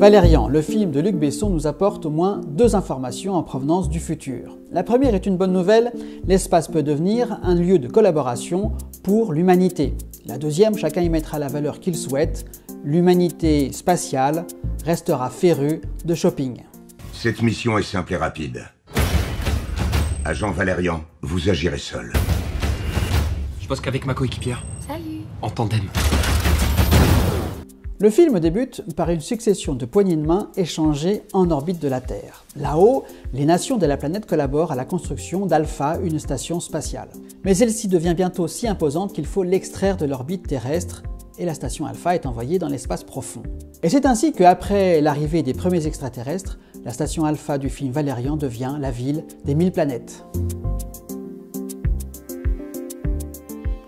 Valérian, le film de Luc Besson, nous apporte au moins deux informations en provenance du futur. La première est une bonne nouvelle, l'espace peut devenir un lieu de collaboration pour l'humanité. La deuxième, chacun y mettra la valeur qu'il souhaite, l'humanité spatiale restera férue de shopping. Cette mission est simple et rapide. Agent Valérian, vous agirez seul. Je bosse qu'avec ma coéquipière. Salut. En tandem. Le film débute par une succession de poignées de main échangées en orbite de la Terre. Là-haut, les nations de la planète collaborent à la construction d'Alpha, une station spatiale. Mais celle-ci devient bientôt si imposante qu'il faut l'extraire de l'orbite terrestre et la station Alpha est envoyée dans l'espace profond. Et c'est ainsi qu'après l'arrivée des premiers extraterrestres, la station Alpha du film Valérian devient la ville des mille planètes.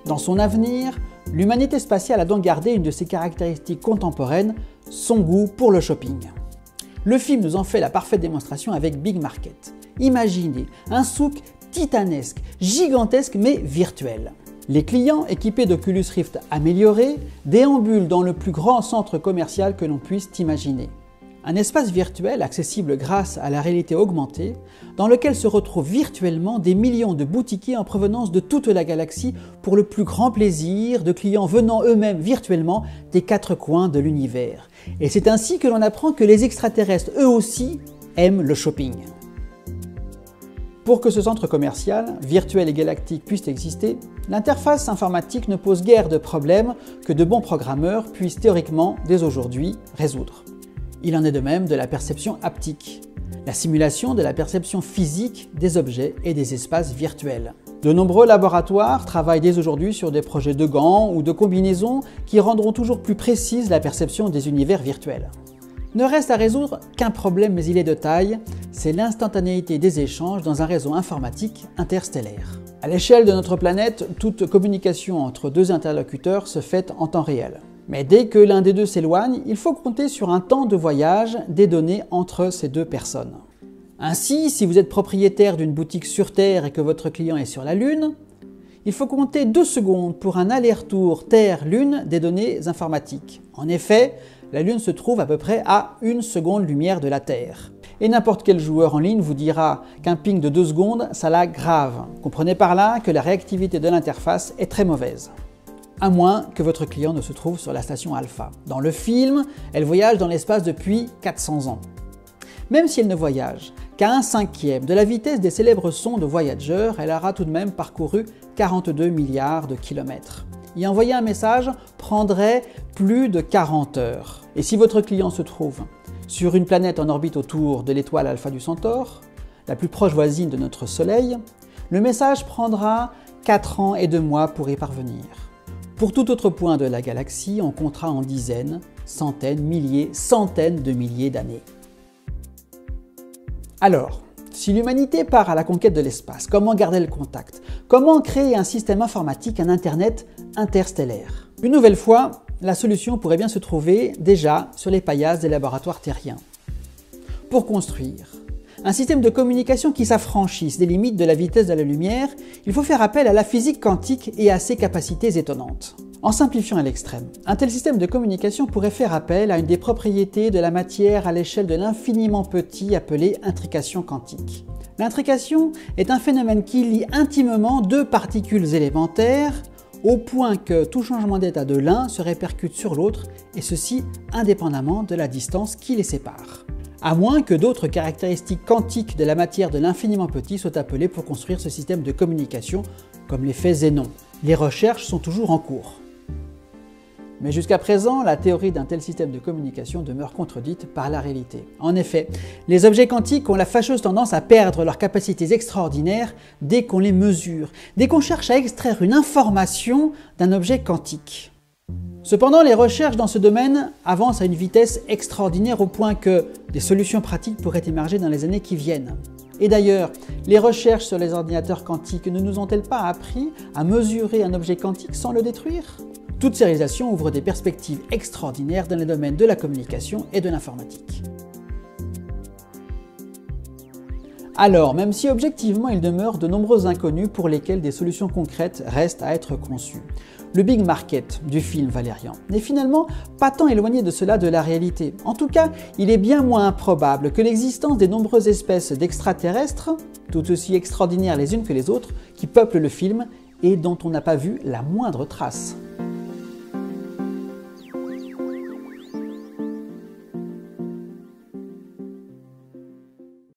Dans son avenir, L'humanité spatiale a donc gardé une de ses caractéristiques contemporaines, son goût pour le shopping. Le film nous en fait la parfaite démonstration avec Big Market. Imaginez un souk titanesque, gigantesque mais virtuel. Les clients équipés d'Oculus Rift améliorés déambulent dans le plus grand centre commercial que l'on puisse imaginer. Un espace virtuel accessible grâce à la réalité augmentée, dans lequel se retrouvent virtuellement des millions de boutiquiers en provenance de toute la galaxie pour le plus grand plaisir de clients venant eux-mêmes virtuellement des quatre coins de l'univers. Et c'est ainsi que l'on apprend que les extraterrestres, eux aussi, aiment le shopping. Pour que ce centre commercial, virtuel et galactique, puisse exister, l'interface informatique ne pose guère de problèmes que de bons programmeurs puissent théoriquement, dès aujourd'hui, résoudre. Il en est de même de la perception haptique, la simulation de la perception physique des objets et des espaces virtuels. De nombreux laboratoires travaillent dès aujourd'hui sur des projets de gants ou de combinaisons qui rendront toujours plus précise la perception des univers virtuels. Ne reste à résoudre qu'un problème, mais il est de taille, c'est l'instantanéité des échanges dans un réseau informatique interstellaire. À l'échelle de notre planète, toute communication entre deux interlocuteurs se fait en temps réel. Mais dès que l'un des deux s'éloigne, il faut compter sur un temps de voyage des données entre ces deux personnes. Ainsi, si vous êtes propriétaire d'une boutique sur Terre et que votre client est sur la Lune, il faut compter deux secondes pour un aller-retour Terre-Lune des données informatiques. En effet, la Lune se trouve à peu près à une seconde lumière de la Terre. Et n'importe quel joueur en ligne vous dira qu'un ping de deux secondes, ça l'a grave. Comprenez par là que la réactivité de l'interface est très mauvaise à moins que votre client ne se trouve sur la station Alpha. Dans le film, elle voyage dans l'espace depuis 400 ans. Même si elle ne voyage qu'à un cinquième de la vitesse des célèbres sondes Voyager, elle aura tout de même parcouru 42 milliards de kilomètres. Y envoyer un message prendrait plus de 40 heures. Et si votre client se trouve sur une planète en orbite autour de l'étoile Alpha du Centaure, la plus proche voisine de notre Soleil, le message prendra 4 ans et 2 mois pour y parvenir. Pour tout autre point de la galaxie, on comptera en dizaines, centaines, milliers, centaines de milliers d'années. Alors, si l'humanité part à la conquête de l'espace, comment garder le contact? Comment créer un système informatique, un Internet interstellaire? Une nouvelle fois, la solution pourrait bien se trouver déjà sur les paillasses des laboratoires terriens. Pour construire un système de communication qui s'affranchisse des limites de la vitesse de la lumière, il faut faire appel à la physique quantique et à ses capacités étonnantes. En simplifiant à l'extrême, un tel système de communication pourrait faire appel à une des propriétés de la matière à l'échelle de l'infiniment petit appelée intrication quantique. L'intrication est un phénomène qui lie intimement deux particules élémentaires au point que tout changement d'état de l'un se répercute sur l'autre, et ceci indépendamment de la distance qui les sépare à moins que d'autres caractéristiques quantiques de la matière de l'infiniment petit soient appelées pour construire ce système de communication, comme l'effet Zénon. Les recherches sont toujours en cours. Mais jusqu'à présent, la théorie d'un tel système de communication demeure contredite par la réalité. En effet, les objets quantiques ont la fâcheuse tendance à perdre leurs capacités extraordinaires dès qu'on les mesure, dès qu'on cherche à extraire une information d'un objet quantique. Cependant, les recherches dans ce domaine avancent à une vitesse extraordinaire au point que des solutions pratiques pourraient émerger dans les années qui viennent. Et d'ailleurs, les recherches sur les ordinateurs quantiques ne nous ont-elles pas appris à mesurer un objet quantique sans le détruire? Toutes ces réalisations ouvrent des perspectives extraordinaires dans les domaines de la communication et de l'informatique. Alors, même si objectivement il demeure de nombreux inconnus pour lesquels des solutions concrètes restent à être conçues, le Big Market du film Valérian n'est finalement pas tant éloigné de cela de la réalité. En tout cas, il est bien moins improbable que l'existence des nombreuses espèces d'extraterrestres, tout aussi extraordinaires les unes que les autres, qui peuplent le film et dont on n'a pas vu la moindre trace.